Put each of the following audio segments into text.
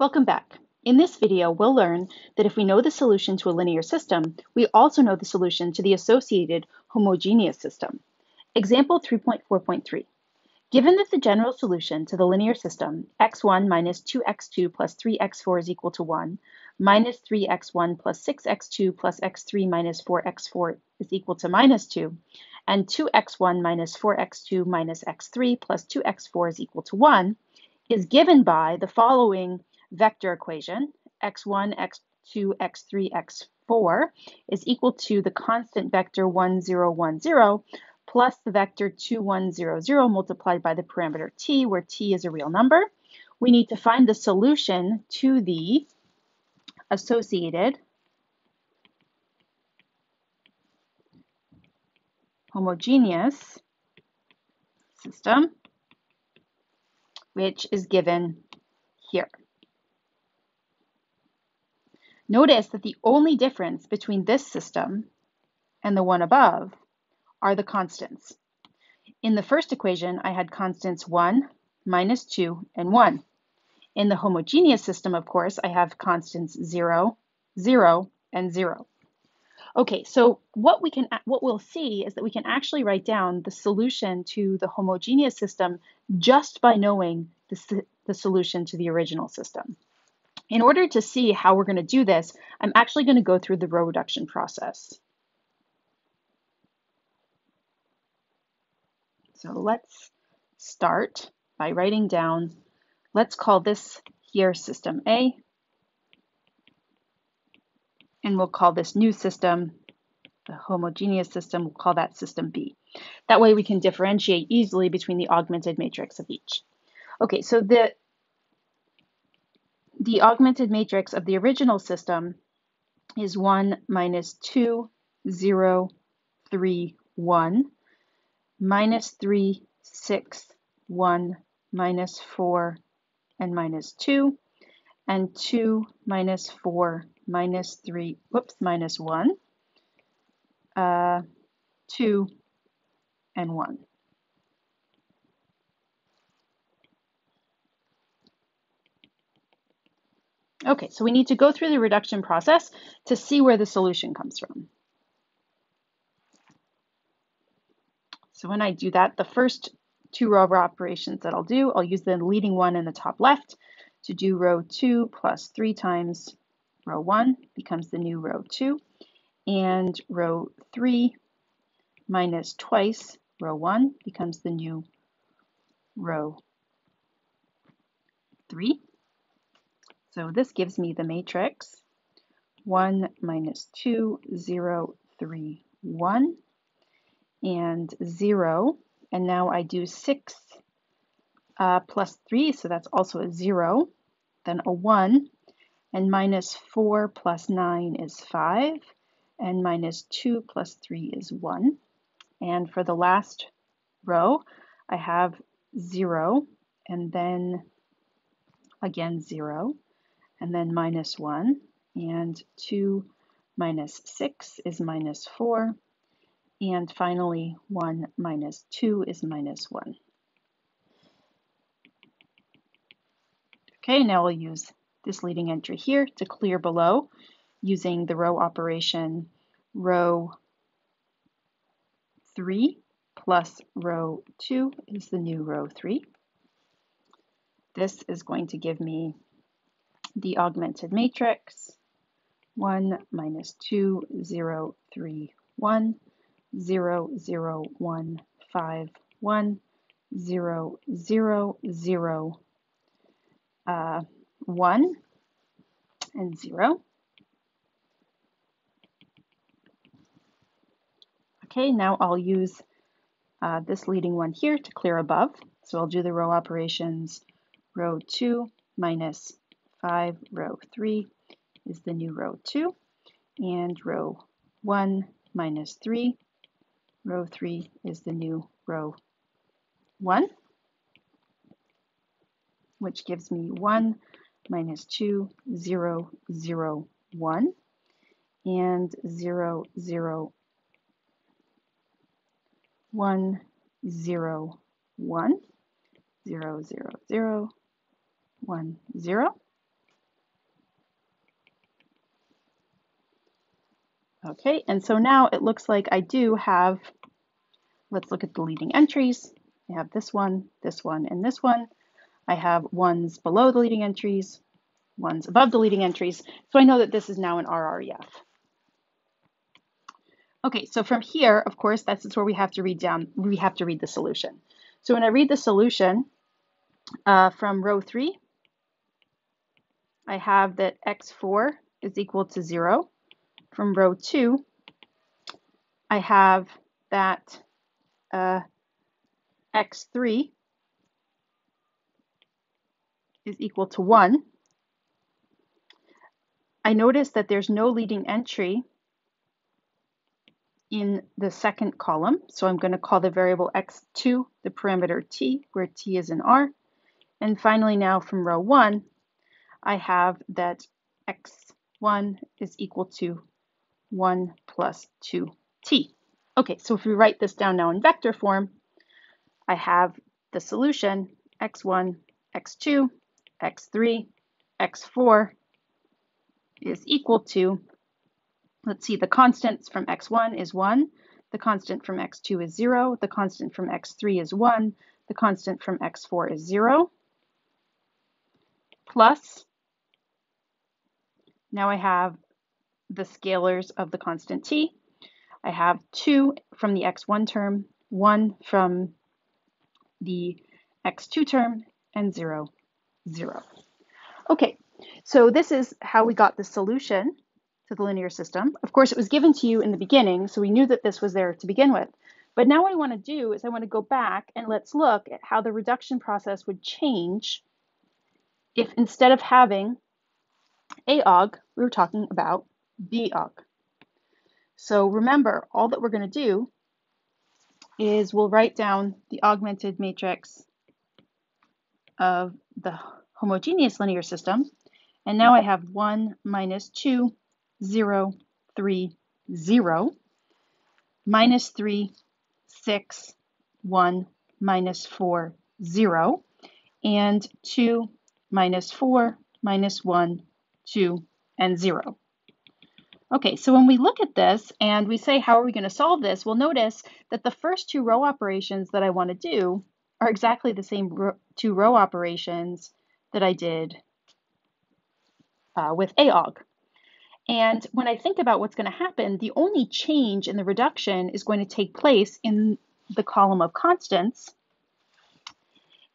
Welcome back. In this video, we'll learn that if we know the solution to a linear system, we also know the solution to the associated homogeneous system. Example 3.4.3. Given that the general solution to the linear system, x1 minus 2x2 plus 3x4 is equal to 1, minus 3x1 plus 6x2 plus x3 minus 4x4 is equal to minus 2, and 2x1 minus 4x2 minus x3 plus 2x4 is equal to 1, is given by the following vector equation, x1, x2, x3, x4 is equal to the constant vector 1, 0, 1, 0, plus the vector 2, 1, 0, 0 multiplied by the parameter t, where t is a real number. We need to find the solution to the associated homogeneous system, which is given here. Notice that the only difference between this system and the one above are the constants. In the first equation, I had constants 1, minus 2, and 1. In the homogeneous system, of course, I have constants 0, 0, and 0. Okay, so what we can what we'll see is that we can actually write down the solution to the homogeneous system just by knowing the, the solution to the original system. In order to see how we're going to do this, I'm actually going to go through the row reduction process. So let's start by writing down, let's call this here system A, and we'll call this new system, the homogeneous system, we'll call that system B. That way we can differentiate easily between the augmented matrix of each. Okay, so the the augmented matrix of the original system is 1 minus 2, 0, 3, 1, minus 3, 6, 1, minus 4, and minus 2, and 2 minus 4, minus 3, whoops, minus 1, uh, 2, and 1. Okay, so we need to go through the reduction process to see where the solution comes from. So when I do that, the first two row operations that I'll do, I'll use the leading one in the top left to do row 2 plus 3 times row 1 becomes the new row 2, and row 3 minus twice row 1 becomes the new row 3. So this gives me the matrix 1 minus 2, 0, 3, 1, and 0. And now I do 6 uh, plus 3, so that's also a 0, then a 1, and minus 4 plus 9 is 5, and minus 2 plus 3 is 1. And for the last row, I have 0, and then again 0, and then minus 1, and 2 minus 6 is minus 4, and finally 1 minus 2 is minus 1. Okay, now we'll use this leading entry here to clear below using the row operation row 3 plus row 2 is the new row 3. This is going to give me the augmented matrix 1 minus 2, 0, 3, 1, 0, 0, 1, 5, 1, 0, 0, 0, uh, 1, and 0. Okay, now I'll use uh, this leading one here to clear above. So I'll do the row operations row 2 minus 5, row 3 is the new row 2, and row 1 minus 3, row 3 is the new row 1, which gives me 1 minus 2, 0, 0, 1, and 0, 0, 1, 0, 1, 0, 0, 0, 1, 0. Okay, and so now it looks like I do have, let's look at the leading entries. I have this one, this one, and this one. I have ones below the leading entries, ones above the leading entries. So I know that this is now an RREF. Okay, so from here, of course, that's where we have to read down, we have to read the solution. So when I read the solution uh, from row three, I have that x4 is equal to zero from row two, I have that uh, x3 is equal to 1. I notice that there's no leading entry in the second column, so I'm going to call the variable x2 the parameter t, where t is in R. And finally now from row 1, I have that x1 is equal to 1 plus 2t. Okay, so if we write this down now in vector form, I have the solution x1, x2, x3, x4 is equal to, let's see, the constants from x1 is 1, the constant from x2 is 0, the constant from x3 is 1, the constant from x4 is 0, plus, now I have the scalars of the constant t. I have 2 from the x1 term, 1 from the x2 term, and 0, 0. Okay, so this is how we got the solution to the linear system. Of course, it was given to you in the beginning, so we knew that this was there to begin with. But now what I want to do is I want to go back and let's look at how the reduction process would change if instead of having AOG, we were talking about BOG. So remember, all that we're going to do is we'll write down the augmented matrix of the homogeneous linear system. And now I have 1 minus 2, 0, 3, 0, minus 3, 6, 1, minus 4, 0, and 2, minus 4, minus 1, 2, and 0. Okay, so when we look at this and we say, how are we going to solve this? We'll notice that the first two row operations that I want to do are exactly the same ro two row operations that I did uh, with AOG. And when I think about what's going to happen, the only change in the reduction is going to take place in the column of constants.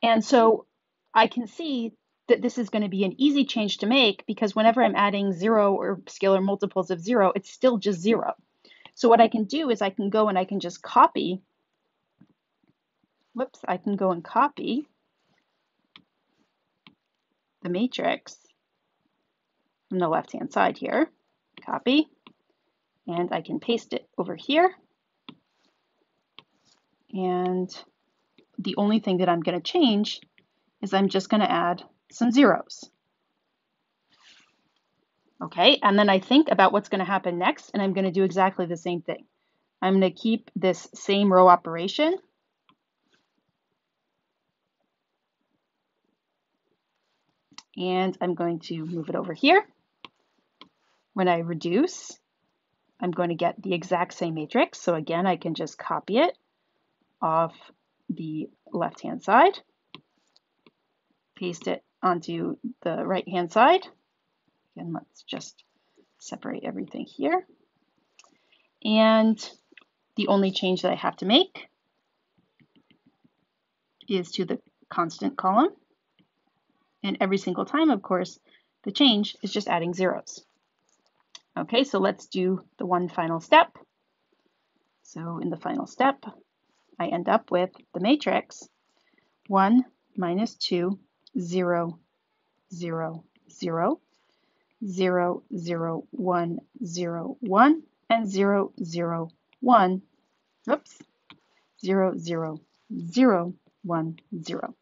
And so I can see that this is going to be an easy change to make because whenever I'm adding zero or scalar multiples of zero, it's still just zero. So what I can do is I can go and I can just copy, whoops, I can go and copy the matrix from the left-hand side here, copy, and I can paste it over here. And the only thing that I'm going to change is I'm just going to add some zeros. Okay, and then I think about what's going to happen next, and I'm going to do exactly the same thing. I'm going to keep this same row operation. And I'm going to move it over here. When I reduce, I'm going to get the exact same matrix. So again, I can just copy it off the left-hand side, paste it onto the right hand side. Again, let's just separate everything here. And the only change that I have to make is to the constant column. And every single time, of course, the change is just adding zeros. Okay, so let's do the one final step. So in the final step, I end up with the matrix 1 minus 2 zero, zero, zero, zero, zero, one, zero, one, and zero, zero, one. Oops, zero, zero, zero, one, zero.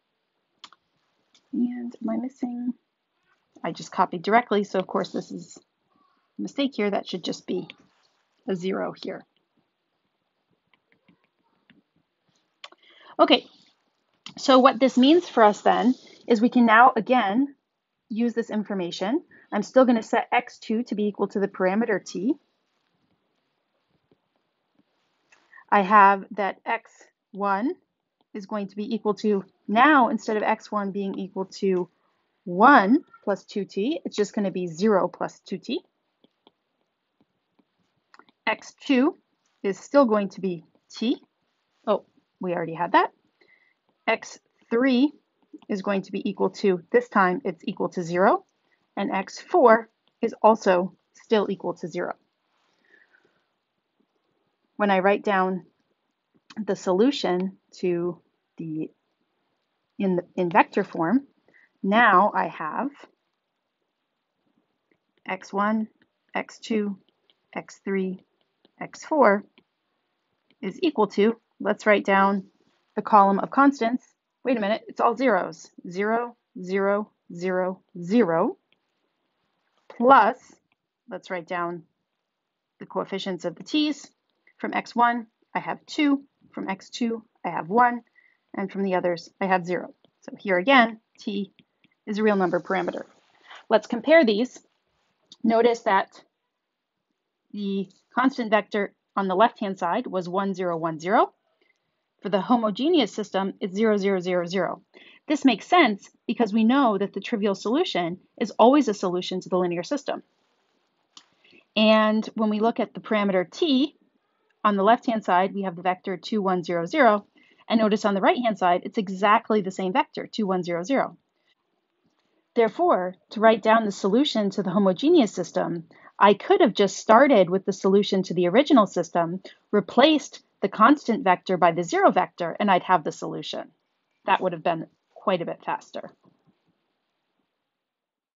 And am I missing? I just copied directly, so of course this is a mistake here. That should just be a zero here. Okay, so what this means for us then is we can now, again, use this information. I'm still going to set x2 to be equal to the parameter t. I have that x1 is going to be equal to, now instead of x1 being equal to 1 plus 2t, it's just going to be 0 plus 2t. x2 is still going to be t. Oh, we already had that. x3 is going to be equal to, this time it's equal to 0, and x4 is also still equal to 0. When I write down the solution to the in the in vector form, now I have x1, x2, x3, x4 is equal to, let's write down the column of constants. Wait a minute, it's all zeros. 0, 0, 0, 0, plus, let's write down the coefficients of the t's. From x1, I have 2. From x2, I have 1. And from the others, I have 0. So here again, t is a real number parameter. Let's compare these. Notice that the constant vector on the left-hand side was 1, 0, 1, 0. For the homogeneous system, it's 0, 0, 0, 0. This makes sense because we know that the trivial solution is always a solution to the linear system. And when we look at the parameter t, on the left-hand side, we have the vector 2, 1, 0, 0. And notice on the right-hand side, it's exactly the same vector, 2, 1, 0, 0. Therefore, to write down the solution to the homogeneous system, I could have just started with the solution to the original system, replaced the constant vector by the zero vector, and I'd have the solution. That would have been quite a bit faster.